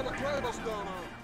I'm a down?